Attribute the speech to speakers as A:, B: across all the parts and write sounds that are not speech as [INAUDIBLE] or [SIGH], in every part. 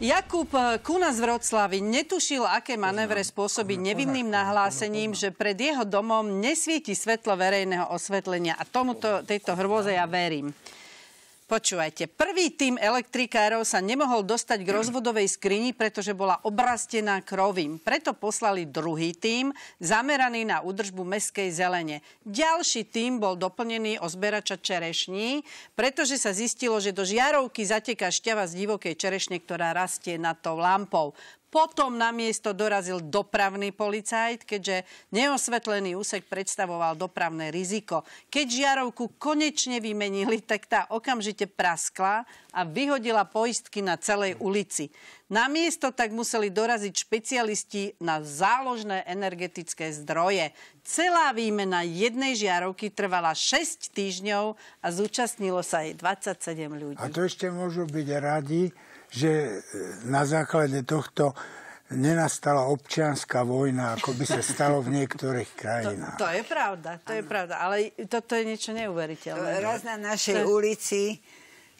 A: Jakub eh, Kuna z Vroclavy netušil, aké manévre spôsobí nevinným nahlásením, že pred jeho domom nesvieti svetlo verejného osvetlenia. A tomuto, tejto hrôze ja verím. Počúvajte, prvý tým elektrikárov sa nemohol dostať k rozvodovej skrini, pretože bola obrastená krovím. Preto poslali druhý tým, zameraný na údržbu meskej zelene. Ďalší tým bol doplnený o zberača čerešní, pretože sa zistilo, že do žiarovky zateká šťava z divokej čerešne, ktorá rastie nad tou lampou. Potom na miesto dorazil dopravný policajt, keďže neosvetlený úsek predstavoval dopravné riziko. Keď žiarovku konečne vymenili, tak tá okamžite praskla a vyhodila poistky na celej ulici. Na miesto tak museli doraziť špecialisti na záložné energetické zdroje. Celá výmena jednej žiarovky trvala 6 týždňov a zúčastnilo sa jej 27 ľudí.
B: A to ešte môžu byť radi, že e, na základe tohto nenastala občianská vojna, ako by sa stalo v niektorých krajinách.
A: To, to je pravda, to je pravda, ale toto je niečo neuveriteľné.
C: Raz na našej to... ulici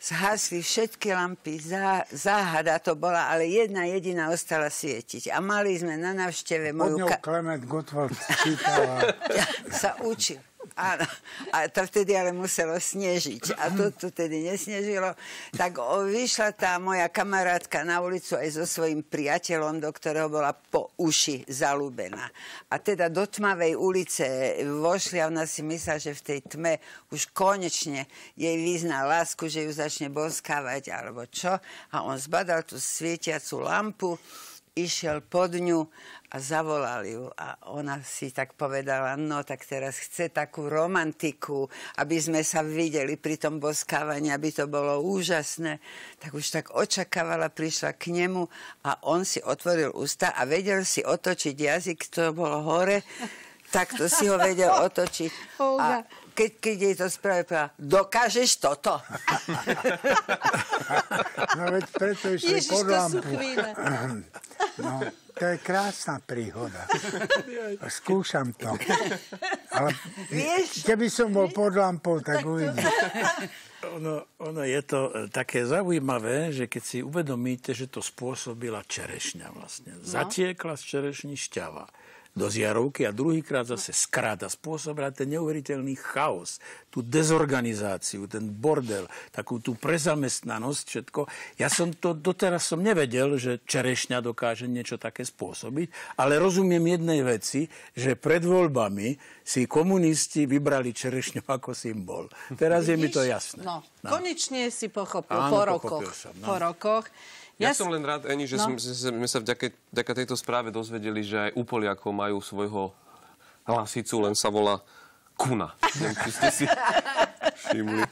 C: zhasli všetky lampy, Zá, záhada to bola, ale jedna jediná ostala svietiť. A mali sme na návšteve moju...
B: Pod ňou Klement Gottwald čítala. [LAUGHS]
C: sa učil. Áno, a to vtedy ale muselo snežiť. A to tu tedy nesnežilo. Tak o, vyšla tá moja kamarátka na ulicu aj so svojím priateľom, do ktorého bola po uši zalúbená. A teda do tmavej ulice vošli a ona si myslela, že v tej tme už konečne jej vyzná lásku, že ju začne boskávať alebo čo. A on zbadal tú svietiacu lampu išiel pod ňu a zavolal ju. A ona si tak povedala, no tak teraz chce takú romantiku, aby sme sa videli pri tom boskávaní, aby to bolo úžasné. Tak už tak očakávala, prišla k nemu a on si otvoril ústa a vedel si otočiť jazyk, to bolo hore, tak to si ho vedel otočiť. A keď, keď jej to spravil, povedala, dokážeš toto? [LAUGHS]
B: no veď preto išli Ježiš, pod lampu. [CLEARS THROAT] No, to je krásna príhoda. [LAUGHS] Skúšam to. Ale Vieš? keby som bol pod lampou, tak uvidím. [LAUGHS]
D: Ono, ono je to e, také zaujímavé, že keď si uvedomíte, že to spôsobila čerešňa vlastne. No. Zatiekla z čerešní šťava do Zjarovky a druhýkrát zase skráta spôsobila ten neuveriteľný chaos, tú dezorganizáciu, ten bordel, takú tú prezamestnanosť, všetko. Ja som to doteraz som nevedel, že čerešňa dokáže niečo také spôsobiť, ale rozumiem jednej veci, že pred voľbami si komunisti vybrali čerešňu ako symbol. Teraz Vidíš? je mi to jasné.
A: No, no. konečne si pochopil Áno, po rokoch. Som, no. Po rokoch.
E: Ja, ja som len rád, Eni, že no. sme, sme sa vďaka, vďaka tejto správe dozvedeli, že aj u Poliakov majú svojho hlasicu, len sa volá Kuna. Neviem, či ste si [LAUGHS] všimli.